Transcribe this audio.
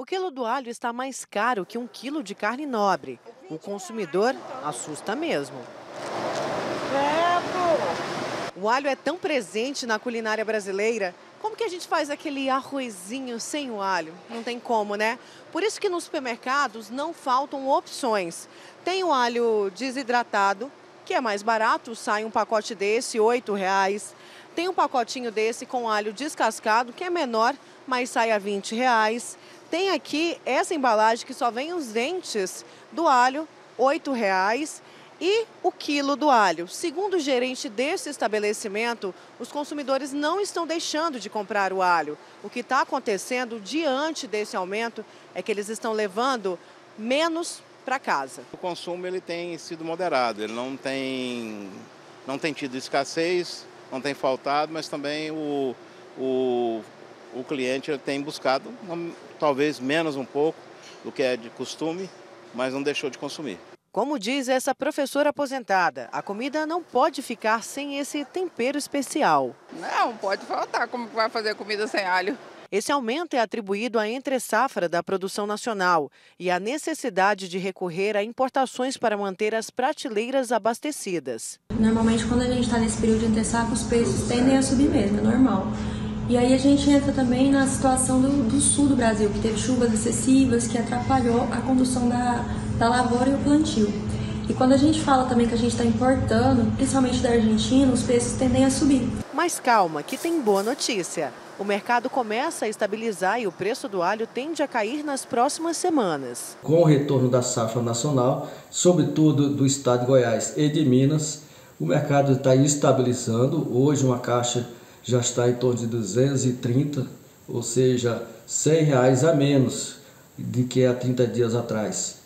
O quilo do alho está mais caro que um quilo de carne nobre. O consumidor assusta mesmo. O alho é tão presente na culinária brasileira. Como que a gente faz aquele arrozinho sem o alho? Não tem como, né? Por isso que nos supermercados não faltam opções. Tem o alho desidratado, que é mais barato, sai um pacote desse, R$ reais. Tem um pacotinho desse com alho descascado, que é menor, mas sai a R$ reais. Tem aqui essa embalagem que só vem os dentes do alho, R$ reais e o quilo do alho. Segundo o gerente desse estabelecimento, os consumidores não estão deixando de comprar o alho. O que está acontecendo diante desse aumento é que eles estão levando menos para casa. O consumo ele tem sido moderado, ele não tem, não tem tido escassez, não tem faltado, mas também o, o, o cliente tem buscado talvez menos um pouco do que é de costume, mas não deixou de consumir. Como diz essa professora aposentada, a comida não pode ficar sem esse tempero especial. Não, pode faltar. Como vai fazer comida sem alho? Esse aumento é atribuído à entre-safra da produção nacional e à necessidade de recorrer a importações para manter as prateleiras abastecidas. Normalmente, quando a gente está nesse período de entre-safra, os preços tendem a subir mesmo, é normal. E aí a gente entra também na situação do, do, sul do Brasil, que teve chuvas excessivas, que atrapalhou a condução da, da lavoura e o plantio. E quando a gente fala também que a gente está importando, principalmente da Argentina, os preços tendem a subir. Mas calma, que tem boa notícia. O mercado começa a estabilizar e o preço do alho tende a cair nas próximas semanas. Com o retorno da safra nacional, sobretudo do estado de Goiás e de Minas, o mercado está estabilizando. Hoje uma caixa já está em torno de 230, ou seja, 100 reais a menos do que há 30 dias atrás.